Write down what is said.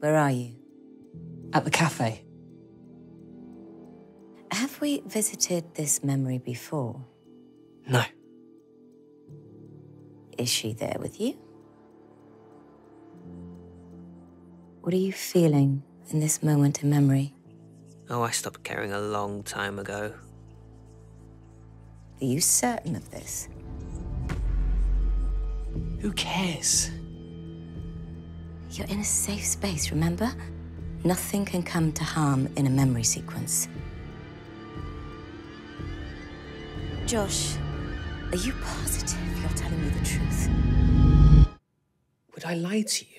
Where are you? At the cafe. Have we visited this memory before? No. Is she there with you? What are you feeling in this moment in memory? Oh, I stopped caring a long time ago. Are you certain of this? Who cares? You're in a safe space, remember? Nothing can come to harm in a memory sequence. Josh, are you positive you're telling me the truth? Would I lie to you?